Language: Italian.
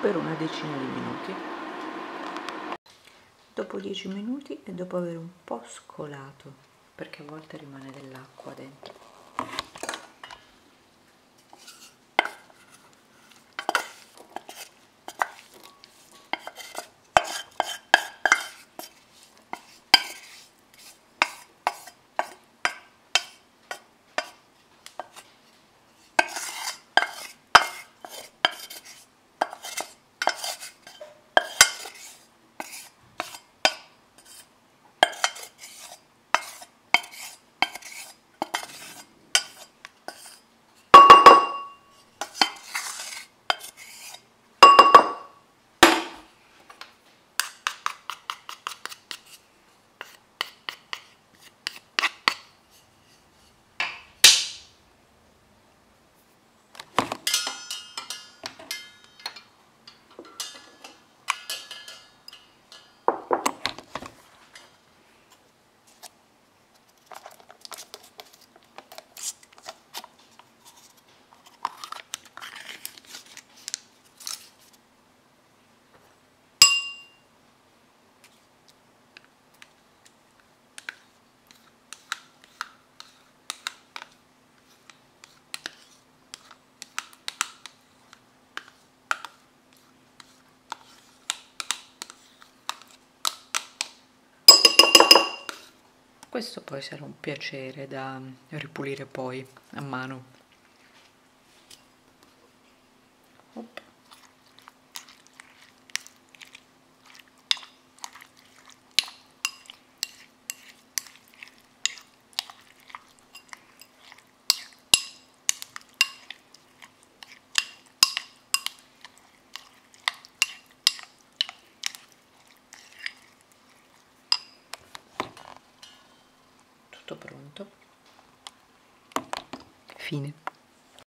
per una decina di minuti. Dopo 10 minuti e dopo aver un po' scolato perché a volte rimane dell'acqua dentro questo può essere un piacere da ripulire poi a mano tutto pronto. Fine